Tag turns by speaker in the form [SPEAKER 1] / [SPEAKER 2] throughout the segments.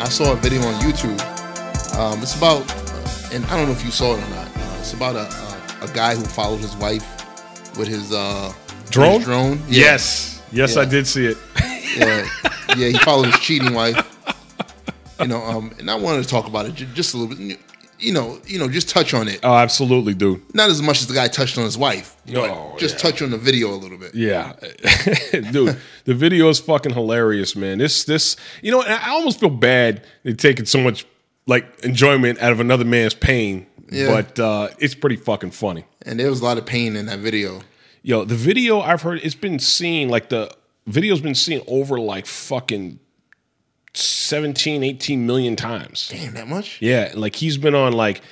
[SPEAKER 1] I saw a video on YouTube. Um, it's about, and I don't know if you saw it or not. Uh, it's about a, a, a guy who followed his wife with his uh,
[SPEAKER 2] Drone?
[SPEAKER 1] his drone. Yeah.
[SPEAKER 2] Yes. Yes, I did see it.
[SPEAKER 1] yeah, yeah. He followed his cheating wife. You know, um, and I wanted to talk about it ju- just a little bit. You know, you know, just touch on it.
[SPEAKER 2] Oh, absolutely, dude.
[SPEAKER 1] Not as much as the guy touched on his wife. but
[SPEAKER 2] Oh,
[SPEAKER 1] just
[SPEAKER 2] yeah.
[SPEAKER 1] touch on the video a little bit.
[SPEAKER 2] Yeah, dude, the video is fucking hilarious, man. This, this, you know, I almost feel bad they're taking so much like enjoyment out of another man's pain,
[SPEAKER 1] Yeah.
[SPEAKER 2] but uh, it's pretty fucking funny.
[SPEAKER 1] And there was a lot of pain in that video.
[SPEAKER 2] Yo, the video I've heard it's been seen like the video's been seen over like fucking 17, 18 million times.
[SPEAKER 1] Damn, that much?
[SPEAKER 2] Yeah, like he's been on like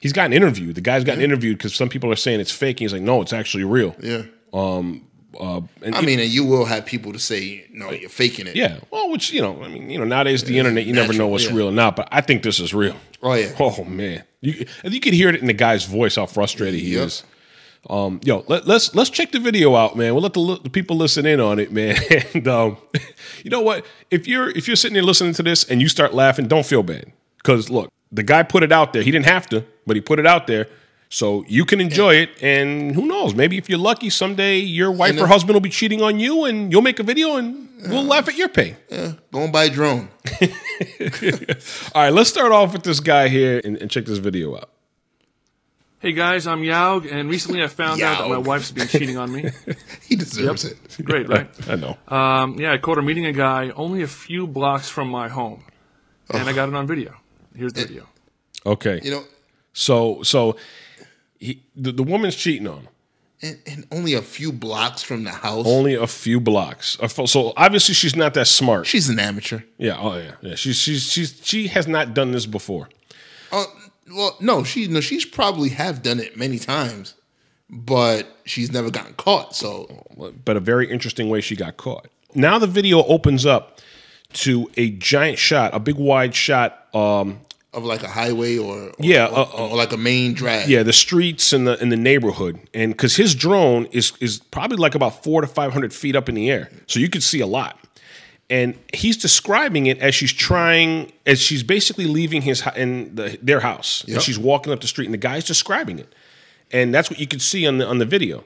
[SPEAKER 2] he's gotten interviewed. The guy's gotten interviewed because some people are saying it's fake. And he's like, no, it's actually real.
[SPEAKER 1] Yeah. Um.
[SPEAKER 2] Uh, and
[SPEAKER 1] I mean, and you will have people to say, "No, you're faking it."
[SPEAKER 2] yeah, well, which you know, I mean, you know, nowadays the internet, you never know what's
[SPEAKER 1] yeah.
[SPEAKER 2] real or not. But I think this is real.
[SPEAKER 1] Oh yeah.
[SPEAKER 2] Oh man, you you could hear it in the guy's voice how frustrated he
[SPEAKER 1] Yep.
[SPEAKER 2] is. Um, yo, let, let's let's check the video out, man. We'll let the, the people listen in on it, man. And um, you know what? If you're if you're sitting there listening to this and you start laughing, don't feel bad because look, the guy put it out there. He didn't have to, but he put it out there. So you can enjoy it, and who knows? Maybe if you're lucky, someday your wife
[SPEAKER 1] And
[SPEAKER 2] or husband will be cheating on you, and you'll make a video, and we'll laugh at your pain.
[SPEAKER 1] Yeah. Go and buy a drone.
[SPEAKER 2] All right, let's start off with this guy here and, and check this video out.
[SPEAKER 3] Hey guys, I'm Yaug, and recently I found out that my wife's been cheating on me.
[SPEAKER 1] He deserves it.
[SPEAKER 3] Great, right?
[SPEAKER 2] I know.
[SPEAKER 3] Um, yeah, I caught her meeting a guy only a few blocks from my home, and I got it on video. Here's the video.
[SPEAKER 2] Okay.
[SPEAKER 1] You know,
[SPEAKER 2] So so he, the, the woman's cheating on him.
[SPEAKER 1] and, and only a few blocks from the house.
[SPEAKER 2] Only a few blocks. So obviously she's not that smart.
[SPEAKER 1] She's an amateur.
[SPEAKER 2] Yeah. Oh yeah. Yeah. She's she's she's she has not done this before.
[SPEAKER 1] Oh well, no, she no, she's probably have done it many times, but she's never gotten caught. So
[SPEAKER 2] But a very interesting way she got caught. Now the video opens up to a giant shot, a big wide shot. Um,
[SPEAKER 1] of like a highway or, or
[SPEAKER 2] Yeah,
[SPEAKER 1] or,
[SPEAKER 2] uh, uh,
[SPEAKER 1] or like a main drag.
[SPEAKER 2] yeah, the streets and the in the neighborhood, and because his drone is is probably like about four to five hundred feet up in the air, so you could see a lot. And he's describing it as she's trying, as she's basically leaving his in the, their house, and she's walking up the street, and the guy's describing it, and that's what you could see on the on the video.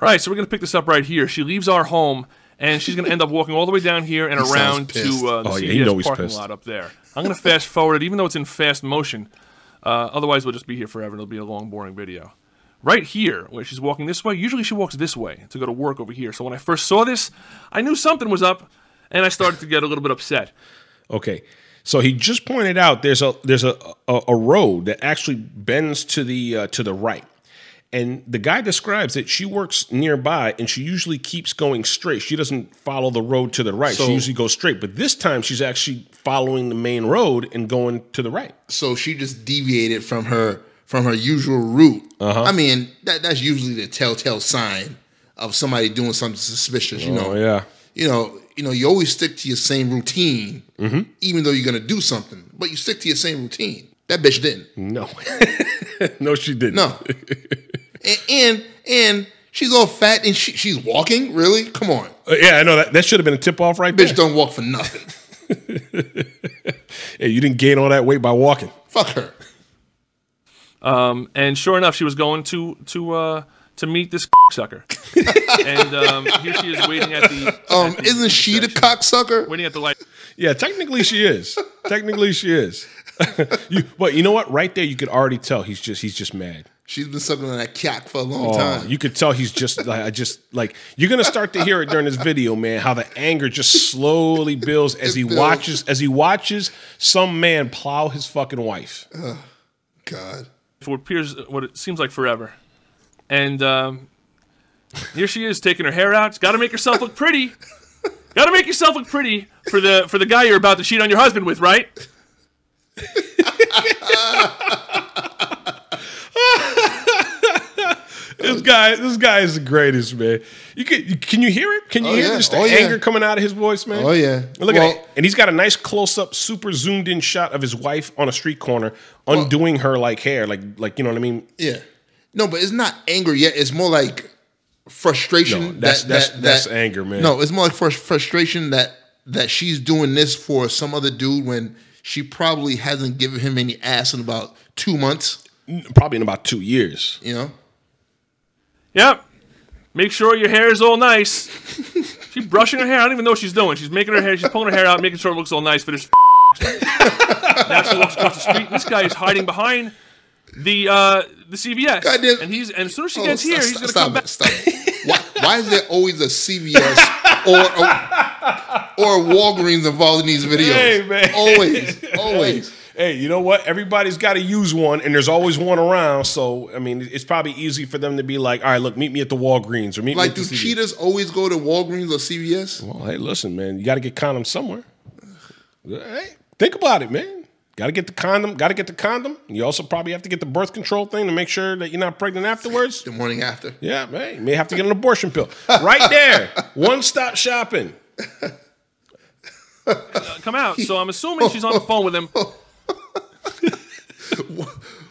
[SPEAKER 3] All right, so we're gonna pick this up right here. She leaves our home, and she's gonna end up walking all the way down here and
[SPEAKER 1] He
[SPEAKER 3] around to uh, the
[SPEAKER 2] Oh, yeah,
[SPEAKER 3] CVS
[SPEAKER 2] you know he's
[SPEAKER 3] parking
[SPEAKER 2] pissed.
[SPEAKER 3] lot up there. I'm gonna fast forward it, even though it's in fast motion. Uh, otherwise, we'll just be here forever. and It'll be a long, boring video. Right here, where she's walking this way. Usually, she walks this way to go to work over here. So when I first saw this, I knew something was up, and I started to get a little bit upset.
[SPEAKER 2] Okay. So he just pointed out there's a there's a a, a road that actually bends to the uh, to the right. And the guy describes that she works nearby and she usually keeps going straight. She doesn't follow the road to the right.
[SPEAKER 1] So-
[SPEAKER 2] she usually goes straight. But this time she's actually following the main road and going to the right.
[SPEAKER 1] So she just deviated from her from her usual route.
[SPEAKER 2] Uh-huh.
[SPEAKER 1] I mean, that that's usually the telltale sign of somebody doing something suspicious. You know,
[SPEAKER 2] Oh yeah.
[SPEAKER 1] you know, you know, you always stick to your same routine,
[SPEAKER 2] Mm-hmm.
[SPEAKER 1] even though you're gonna do something, but you stick to your same routine. That bitch didn't.
[SPEAKER 2] No. no, she didn't.
[SPEAKER 1] No, and, and and she's all fat and she, she's walking. Really? Come on,
[SPEAKER 2] Uh, yeah, I know that. That should have been a tip off right there.
[SPEAKER 1] bitch,
[SPEAKER 2] there.
[SPEAKER 1] don't walk for nothing.
[SPEAKER 2] Hey, you didn't gain all that weight by walking.
[SPEAKER 1] Fuck her.
[SPEAKER 3] Um, And sure enough, she was going to to uh, to meet this sucker. and um, here she is waiting at the.
[SPEAKER 1] Um,
[SPEAKER 3] at the
[SPEAKER 1] isn't she the cocksucker?
[SPEAKER 3] Waiting at the light.
[SPEAKER 2] Yeah, technically she is. technically she is. you, but you know what? Right there, you could already tell he's just he's just mad.
[SPEAKER 1] She's been sucking on that cack for a long
[SPEAKER 2] Oh,
[SPEAKER 1] time.
[SPEAKER 2] you could tell he's just like I just like you're gonna start to hear it during this video, man. How the anger just slowly builds as
[SPEAKER 1] It
[SPEAKER 2] he
[SPEAKER 1] builds.
[SPEAKER 2] watches as he watches some man plow his fucking wife.
[SPEAKER 1] God.
[SPEAKER 3] for what appears what it seems like forever. And um, here she is taking her hair out. Got to make herself look pretty. Got to make yourself look pretty for the for the guy you're about to cheat on your husband with, right?
[SPEAKER 2] This guy, this guy is the greatest, man. You can can you hear it? Can you
[SPEAKER 1] Oh,
[SPEAKER 2] hear
[SPEAKER 1] yeah.
[SPEAKER 2] just the
[SPEAKER 1] Oh, yeah.
[SPEAKER 2] anger coming out of his voice, man?
[SPEAKER 1] Oh, yeah.
[SPEAKER 2] Look
[SPEAKER 1] Well-
[SPEAKER 2] at it, and he's got a nice close up, super zoomed in shot of his wife on a street corner, undoing her like hair, like like you know what I mean.
[SPEAKER 1] Yeah. No, but it's not anger yet. It's more like frustration.
[SPEAKER 2] No, that's-
[SPEAKER 1] that,
[SPEAKER 2] that's-
[SPEAKER 1] that,
[SPEAKER 2] that's
[SPEAKER 1] that-
[SPEAKER 2] anger, man.
[SPEAKER 1] No, it's more like frus- frustration that that she's doing this for some other dude when she probably hasn't given him any ass in about two months.
[SPEAKER 2] Probably in about two years.
[SPEAKER 1] You know,
[SPEAKER 3] Yep. Make sure your hair is all nice. She's brushing her hair. I don't even know what she's doing. She's making her hair. She's pulling her hair out, making sure it looks all nice for this. now she looks across the street. This guy is hiding behind the uh, the CVS.
[SPEAKER 1] Goddamn-
[SPEAKER 3] And he's and as soon as she
[SPEAKER 1] Oh,
[SPEAKER 3] gets
[SPEAKER 1] stop-
[SPEAKER 3] here, he's gonna
[SPEAKER 1] stop
[SPEAKER 3] come
[SPEAKER 1] it,
[SPEAKER 3] back.
[SPEAKER 1] Stop it. Why, why is there always a CVS or or, or Walgreens involved in these videos?
[SPEAKER 2] Hey, man.
[SPEAKER 1] Always, always.
[SPEAKER 2] Hey, you know what? Everybody's got to use one, and there's always one around. So, I mean, it's probably easy for them to be like, "All right, look, meet me at the Walgreens or meet
[SPEAKER 1] Like,
[SPEAKER 2] me
[SPEAKER 1] do
[SPEAKER 2] at the CVS."
[SPEAKER 1] cheaters always go to Walgreens or CVS?
[SPEAKER 2] Well, hey, listen, man, you got to get condoms somewhere. Hey, think about it, man. Got to get the condom. Got to get the condom. You also probably have to get the birth control thing to make sure that you're not pregnant afterwards.
[SPEAKER 1] The morning after.
[SPEAKER 2] Yeah, man. You may have to get an abortion pill. Right there. One stop shopping.
[SPEAKER 3] Uh, come out. So I'm assuming she's on the phone with him.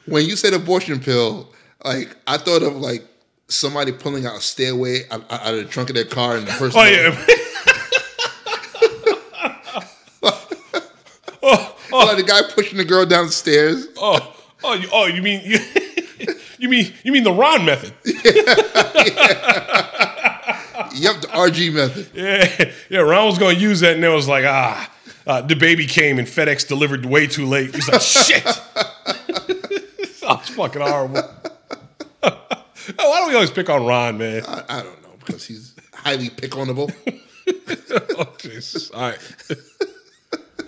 [SPEAKER 1] When you said abortion pill, like I thought of like somebody pulling out a stairway out, out of the trunk of their car and the person.
[SPEAKER 2] Oh, yeah.
[SPEAKER 1] Like the guy pushing the girl downstairs.
[SPEAKER 2] Oh, oh, you, oh, you mean you, you mean you mean the Ron method?
[SPEAKER 1] Yep, the RG method.
[SPEAKER 2] Yeah, yeah. Ron was going to use that, and it was like, ah, uh, the baby came and FedEx delivered way too late. He's like, shit. it's fucking horrible. oh, why do we always pick on Ron, man?
[SPEAKER 1] I, I don't know because he's highly pick onable.
[SPEAKER 2] Oh, Jesus. All right.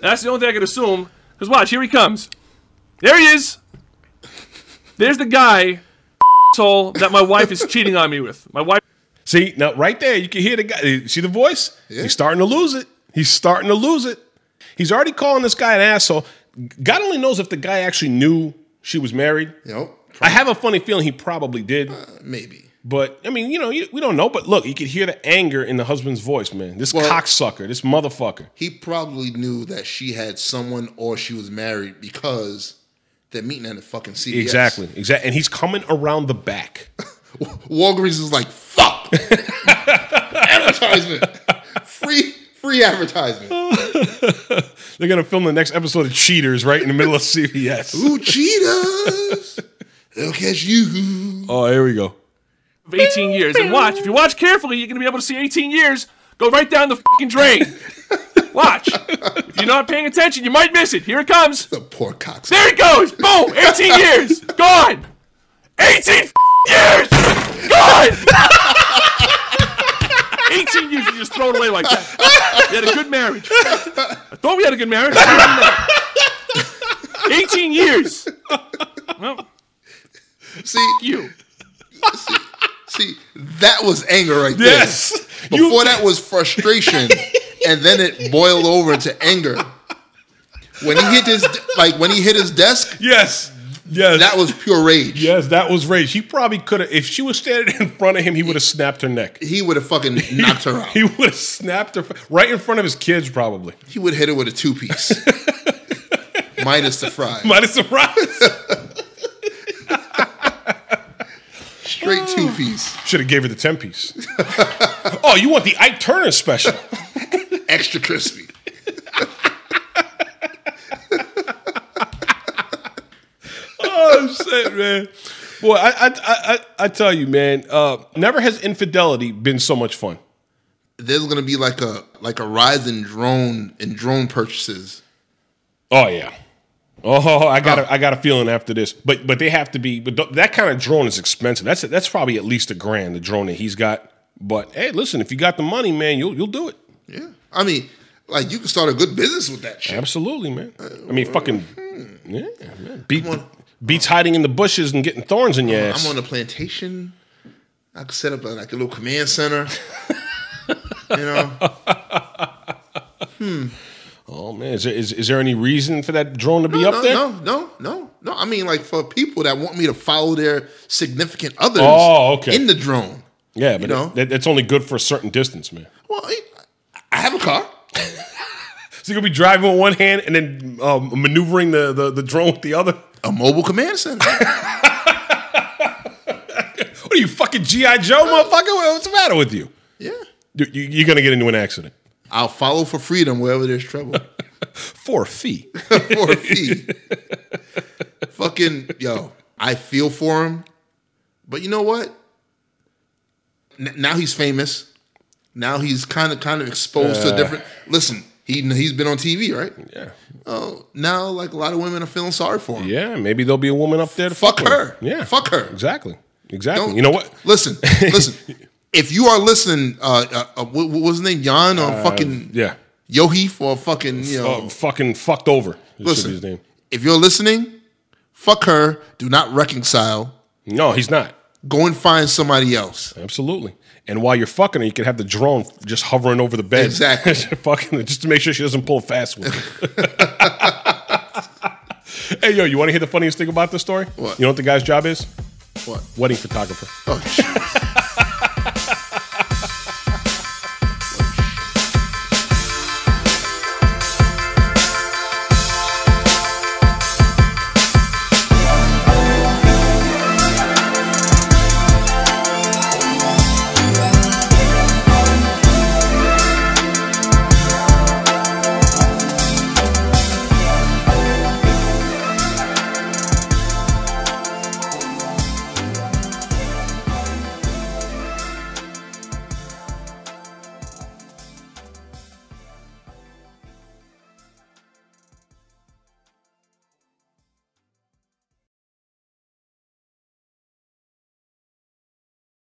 [SPEAKER 3] That's the only thing I can assume. Because watch, here he comes. There he is. There's the guy asshole that my wife is cheating on me with. My wife.
[SPEAKER 2] See, now right there, you can hear the guy. See the voice?
[SPEAKER 1] Yeah.
[SPEAKER 2] He's starting to lose it. He's starting to lose it. He's already calling this guy an asshole. God only knows if the guy actually knew she was married.
[SPEAKER 1] You know,
[SPEAKER 2] I have a funny feeling he probably did.
[SPEAKER 1] Uh, maybe.
[SPEAKER 2] But I mean, you know, you, we don't know. But look, you could hear the anger in the husband's voice, man. This
[SPEAKER 1] Well-
[SPEAKER 2] cocksucker, this motherfucker.
[SPEAKER 1] He probably knew that she had someone or she was married because they're meeting at the fucking CVS.
[SPEAKER 2] Exactly, exactly. And he's coming around the back.
[SPEAKER 1] Walgreens is like, fuck. advertisement. Free free advertisement.
[SPEAKER 2] They're gonna film the next episode of Cheaters right in the middle of CVS.
[SPEAKER 1] Ooh, cheaters! They'll catch you.
[SPEAKER 2] Oh, here we go.
[SPEAKER 3] Of 18 years. And watch, if you watch carefully, you're going to be able to see 18 years go right down the fucking drain. Watch. If you're not paying attention, you might miss it. Here it comes.
[SPEAKER 1] The poor cocks.
[SPEAKER 3] There it goes. Boom. 18 years. Gone. 18 years. Gone. 18 years, you just throw it away like that. You had a good marriage. I thought we had a good marriage. 18 years. Well,
[SPEAKER 1] See,
[SPEAKER 3] you.
[SPEAKER 1] see, that was anger right there.
[SPEAKER 2] Yes. You-
[SPEAKER 1] Before that was frustration, and then it boiled over to anger. When he hit his like when he hit his desk,
[SPEAKER 2] Yes. Yes.
[SPEAKER 1] that was pure rage.
[SPEAKER 2] yes, that was rage. He probably could have if she was standing in front of him, he would have snapped her neck.
[SPEAKER 1] He would have fucking knocked her out.
[SPEAKER 2] He would have snapped her right in front of his kids, probably.
[SPEAKER 1] He would have hit her with a two piece, minus the fry,
[SPEAKER 2] Might have surprised.
[SPEAKER 1] Straight two piece,
[SPEAKER 2] Should have gave her the ten piece. oh, you want the Ike Turner special?
[SPEAKER 1] extra crispy.
[SPEAKER 2] oh shit, man. Boy, I I I, I, I tell you, man. Uh, never has infidelity been so much fun.
[SPEAKER 1] There's gonna be like a like a rise in drone in drone purchases.
[SPEAKER 2] Oh yeah. Oh, I got a, oh. I got a feeling after this, but but they have to be. But th- that kind of drone is expensive. That's that's probably at least a grand. The drone that he's got. But hey, listen, if you got the money, man, you'll you'll do it.
[SPEAKER 1] Yeah, I mean, like you can start a good business with that shit.
[SPEAKER 2] Absolutely, man. Uh, I mean, fucking hmm. yeah, man. Beat, beats uh, hiding in the bushes and getting thorns in your ass.
[SPEAKER 1] I'm on a plantation. I could set up a, like a little command center. you know, hmm.
[SPEAKER 2] Oh man, is there, is, is there any reason for that drone to be
[SPEAKER 1] no,
[SPEAKER 2] up there?
[SPEAKER 1] no, no, no, no. I mean, like for people that want me to follow their significant others.
[SPEAKER 2] Oh, okay.
[SPEAKER 1] In the drone.
[SPEAKER 2] Yeah, but
[SPEAKER 1] know?
[SPEAKER 2] that, that's only good for a certain distance, man.
[SPEAKER 1] Well, I, have a car.
[SPEAKER 2] So you're gonna be driving with one hand and then um, maneuvering the, the, the drone with the other.
[SPEAKER 1] A mobile command center.
[SPEAKER 2] What are you fucking GI Joe, motherfucker? What's the matter with you?
[SPEAKER 1] yeah.
[SPEAKER 2] You- you- You're gonna get into an accident.
[SPEAKER 1] I'll follow for freedom wherever there's trouble.
[SPEAKER 2] For a fee.
[SPEAKER 1] for a fee. Fucking yo, I feel for him. But you know what? N- now he's famous. Now he's kind of kind of exposed to a different. Listen, he he's been on TV, right?
[SPEAKER 2] Yeah.
[SPEAKER 1] Oh, now like a lot of women are feeling sorry for him.
[SPEAKER 2] Yeah, maybe there'll be a woman up there to
[SPEAKER 1] Fuck
[SPEAKER 2] with
[SPEAKER 1] her.
[SPEAKER 2] him. Yeah.
[SPEAKER 1] Fuck her.
[SPEAKER 2] Exactly. Exactly.
[SPEAKER 1] Don't-
[SPEAKER 2] you know what?
[SPEAKER 1] Listen, listen. if you are listening, uh, uh, uh what, what was his name? Jan or fucking
[SPEAKER 2] Yeah.
[SPEAKER 1] Yohi for fucking you know.
[SPEAKER 2] Uh, fucking fucked over.
[SPEAKER 1] Listen,
[SPEAKER 2] his name.
[SPEAKER 1] if you're listening, fuck her. Do not reconcile.
[SPEAKER 2] No, he's not.
[SPEAKER 1] Go and find somebody else.
[SPEAKER 2] Absolutely. And while you're fucking her, you can have the drone just hovering over the bed.
[SPEAKER 1] Exactly.
[SPEAKER 2] fucking just to make sure she doesn't pull a fast one. hey yo, you want to hear the funniest thing about this story?
[SPEAKER 1] What?
[SPEAKER 2] You know what the guy's job is?
[SPEAKER 1] What?
[SPEAKER 2] Wedding photographer.
[SPEAKER 1] Oh, shit.